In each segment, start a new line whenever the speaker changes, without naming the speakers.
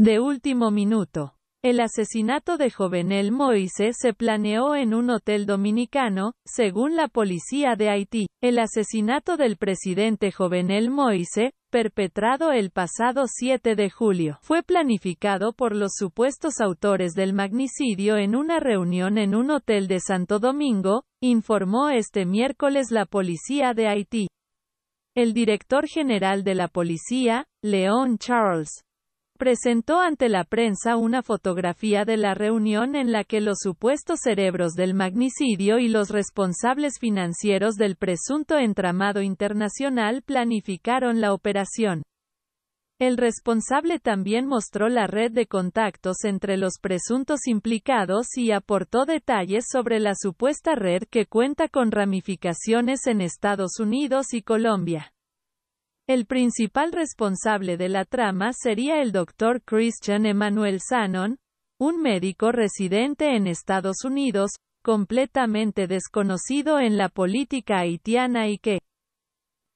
De último minuto. El asesinato de Jovenel Moise se planeó en un hotel dominicano, según la policía de Haití. El asesinato del presidente Jovenel Moise, perpetrado el pasado 7 de julio, fue planificado por los supuestos autores del magnicidio en una reunión en un hotel de Santo Domingo, informó este miércoles la policía de Haití. El director general de la policía, Leon Charles, presentó ante la prensa una fotografía de la reunión en la que los supuestos cerebros del magnicidio y los responsables financieros del presunto entramado internacional planificaron la operación. El responsable también mostró la red de contactos entre los presuntos implicados y aportó detalles sobre la supuesta red que cuenta con ramificaciones en Estados Unidos y Colombia. El principal responsable de la trama sería el Dr. Christian Emmanuel Sanon, un médico residente en Estados Unidos, completamente desconocido en la política haitiana y que,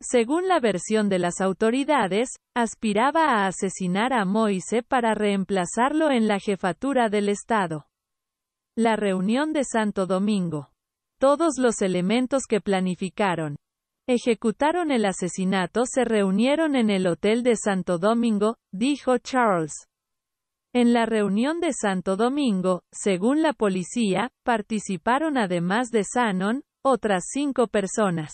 según la versión de las autoridades, aspiraba a asesinar a Moise para reemplazarlo en la jefatura del Estado. La reunión de Santo Domingo. Todos los elementos que planificaron, ejecutaron el asesinato se reunieron en el Hotel de Santo Domingo, dijo Charles. En la reunión de Santo Domingo, según la policía, participaron además de Sanon, otras cinco personas.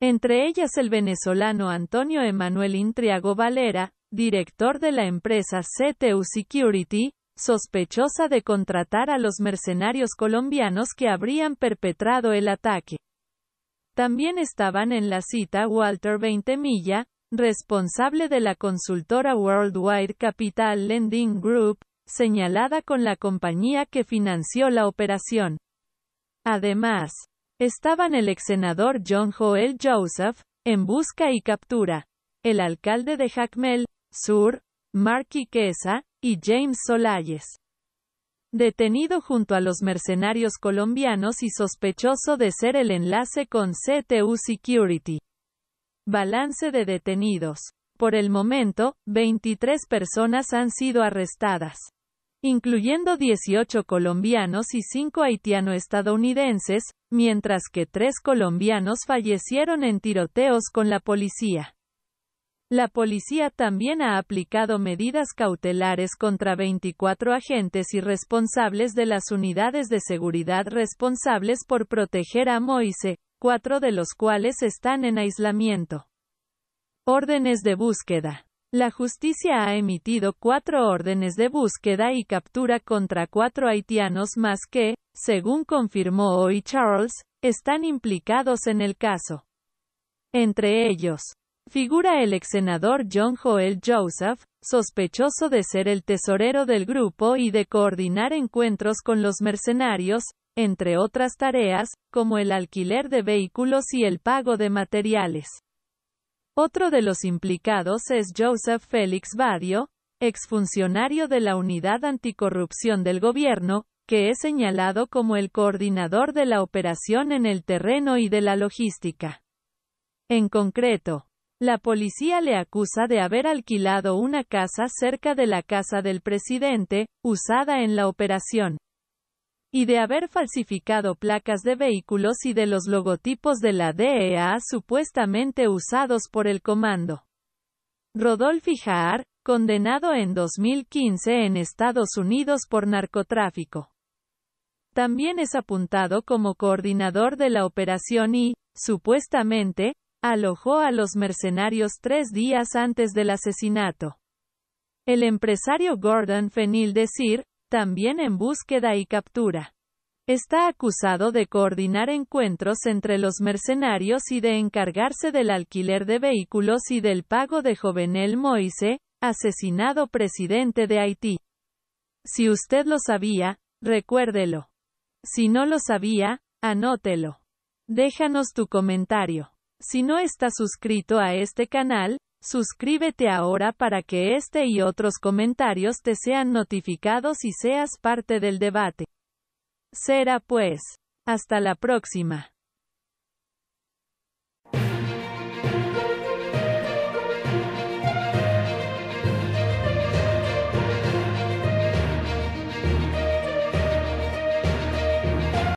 Entre ellas el venezolano Antonio Emanuel Intriago Valera, director de la empresa CTU Security, sospechosa de contratar a los mercenarios colombianos que habrían perpetrado el ataque. También estaban en la cita Walter Veintemilla, responsable de la consultora Worldwide Capital Lending Group, señalada con la compañía que financió la operación. Además, estaban el ex senador John Joel Joseph, en busca y captura, el alcalde de Jacmel, Sur, Mark Iquesa, y James Solayes detenido junto a los mercenarios colombianos y sospechoso de ser el enlace con CTU Security. Balance de detenidos. Por el momento, 23 personas han sido arrestadas, incluyendo 18 colombianos y 5 haitiano-estadounidenses, mientras que 3 colombianos fallecieron en tiroteos con la policía. La policía también ha aplicado medidas cautelares contra 24 agentes y responsables de las unidades de seguridad responsables por proteger a Moise, cuatro de los cuales están en aislamiento. Órdenes de búsqueda. La justicia ha emitido cuatro órdenes de búsqueda y captura contra cuatro haitianos más que, según confirmó hoy Charles, están implicados en el caso. Entre ellos, figura el ex senador John Joel Joseph, sospechoso de ser el tesorero del grupo y de coordinar encuentros con los mercenarios, entre otras tareas, como el alquiler de vehículos y el pago de materiales. Otro de los implicados es Joseph Félix Badio, exfuncionario de la Unidad Anticorrupción del Gobierno, que es señalado como el coordinador de la operación en el terreno y de la logística. En concreto, la policía le acusa de haber alquilado una casa cerca de la casa del presidente, usada en la operación, y de haber falsificado placas de vehículos y de los logotipos de la DEA supuestamente usados por el comando. Rodolphe Jaar, condenado en 2015 en Estados Unidos por narcotráfico. También es apuntado como coordinador de la operación y, supuestamente, alojó a los mercenarios tres días antes del asesinato. El empresario Gordon Fenil Desir, también en búsqueda y captura. Está acusado de coordinar encuentros entre los mercenarios y de encargarse del alquiler de vehículos y del pago de Jovenel Moise, asesinado presidente de Haití. Si usted lo sabía, recuérdelo. Si no lo sabía, anótelo. Déjanos tu comentario. Si no estás suscrito a este canal, suscríbete ahora para que este y otros comentarios te sean notificados y seas parte del debate. Será pues. Hasta la próxima.